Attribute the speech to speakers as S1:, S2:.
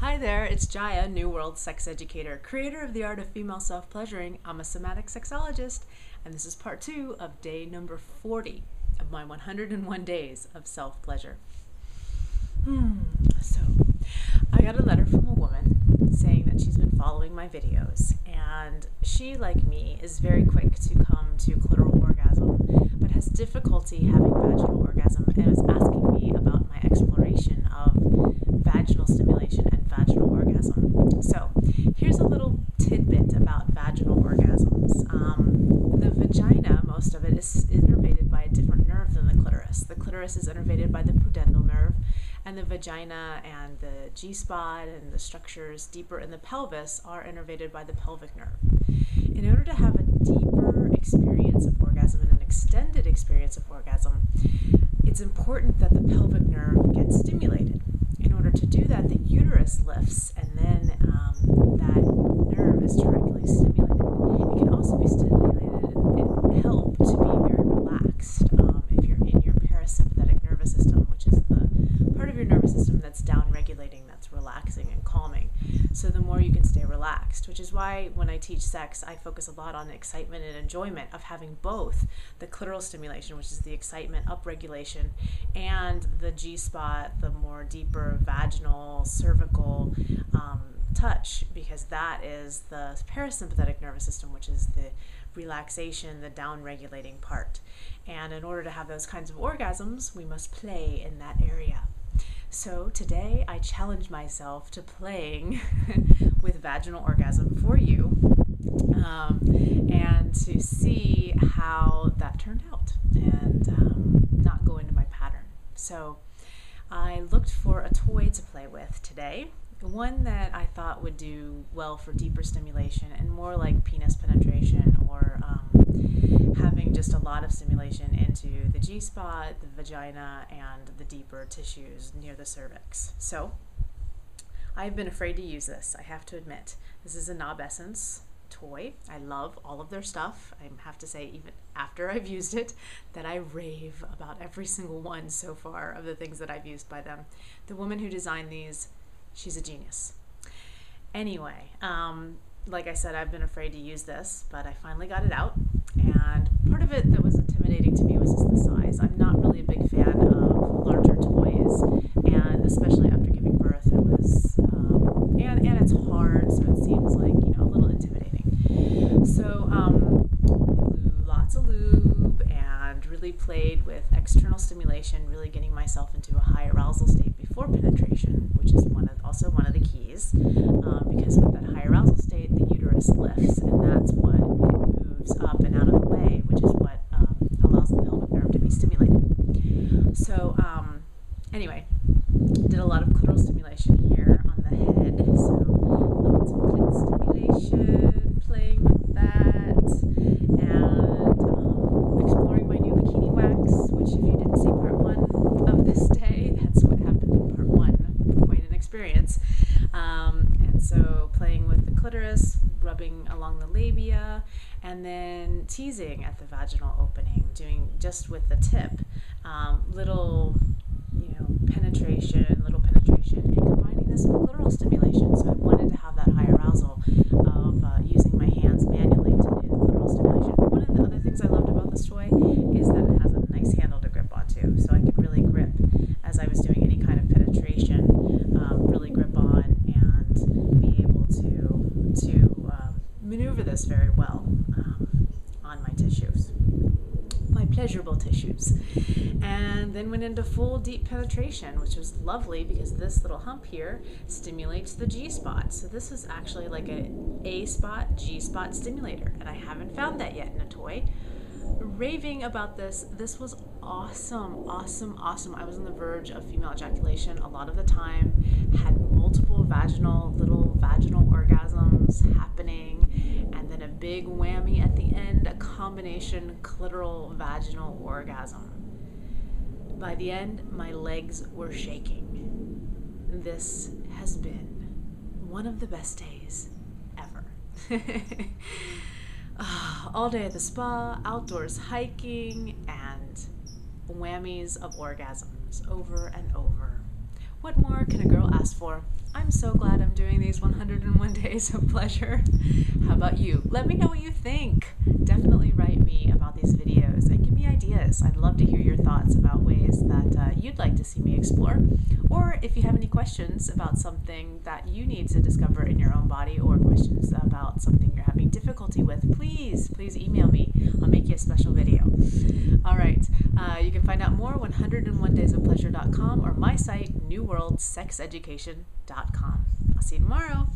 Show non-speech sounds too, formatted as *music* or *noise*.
S1: Hi there, it's Jaiya, New World Sex Educator, creator of the art of female self pleasuring. I'm a somatic sexologist, and this is part two of day number 40 of my 101 days of self pleasure. Hmm, so I got a letter from a woman saying that she's been following my videos, and she, like me, is very quick to come to clitoral orgasm, has difficulty having vaginal orgasm, and is asking me about my exploration of vaginal stimulation and vaginal orgasm. So, here's a little tidbit about vaginal orgasms. Um, the vagina, most of it, is innervated by a different nerve than the clitoris. The clitoris is innervated by the pudendal nerve, and the vagina and the G spot and the structures deeper in the pelvis are innervated by the pelvic nerve. In order to have a deeper experience of orgasm and an extended experience of orgasm, it's important that the pelvic nerve gets stimulated In order to do that, the uterus lifts, and then um, that nerve is directly stimulated. It can also be stimulated and, help to be very relaxed um, if you're in your parasympathetic nervous system, which is the part of your nervous system that's down regulating, that's relaxing and calming. So the more you can stay relaxed, which is why when I teach sex, I focus a lot on excitement and enjoyment of having both the clitoral stimulation, which is the excitement, upregulation, and the G spot, the more deeper vaginal, cervical um, touch, because that is the parasympathetic nervous system, which is the relaxation, the down regulating part. And in order to have those kinds of orgasms, we must play in that area. So today I challenge myself to playing *laughs* with vaginal orgasm for you um, and to see how that turned out and um, not go into my pattern. So I looked for a toy to play with today, one that I thought would do well for deeper stimulation and more like penis penetration or um, having just a lot of stimulation into the G spot, the vagina, and the deeper tissues near the cervix. So I've been afraid to use this, I have to admit. This is a Nobessence toy. I love all of their stuff. I have to say, even after *laughs* I've used it, that I rave about every single one so far of the things that I've used by them. The woman who designed these, she's a genius. Anyway, um, like I said, I've been afraid to use this, but I finally got it out. And part of it that was intimidating to me was just the size. I'm not really a big fan of larger toys, and especially after giving birth, it was, um, and, and it's hard, so it seems like, you know, a little intimidating. So, um, lots of lube and really played with external stimulation, really getting myself into a high arousal state before penetration, which is one of, also one of the keys, um, because with that high arousal lifts, and that's what moves up and out of the way, which is what um, allows the pelvic nerve to be stimulated. So, um, anyway, did a lot of clitoral stimulation here on the head. So, lots of clit stimulation, playing with that, and um, exploring my new bikini wax, which, if you didn't see part one of this day, that's what happened in part one. Quite an experience. Um, and so, playing with the clitoris, rubbing along the labia, and then teasing at the vaginal opening, doing just with the tip, um, little, you know, penetration, little penetration, and combining this with clitoral stimulation. So I wanted to have that high arousal of uh, using my hands manually to do the clitoral stimulation. One of the other things I loved about this toy is that it has a nice handle to grip onto, so I could really grip as I was doing any kind of penetration, um, really grip on and be able to to um, maneuver this very well um, on my tissues, my tissues. And then went into full deep penetration, which was lovely because this little hump here stimulates the G spot. So this is actually like a A spot, G spot stimulator, and I haven't found that yet in a toy. Raving about this, this was awesome, awesome, awesome. I was on the verge of female ejaculation a lot of the time, had multiple vaginal, little vaginal orgasms happening, and then a big whammy at the end, a combination clitoral vaginal orgasm. By the end, my legs were shaking. This has been one of the best days ever. *laughs* Ah, all day at the spa, outdoors hiking, and whammies of orgasms over and over. What more can a girl ask for? I'm so glad I'm doing these 101 days of pleasure. How about you? Let me know what you think. Definitely write me about these videos and give me ideas. I'd love to hear your thoughts about ways that uh, you'd like to see me explore. Or if you have any questions about something that you need to discover in your own body or questions about something you're having difficulty with, please, please email me. I'll make you a special video. All right. Uh, you can find out more 101daysofpleasure.com or my site, newworldsexeducation.com. I'll see you tomorrow.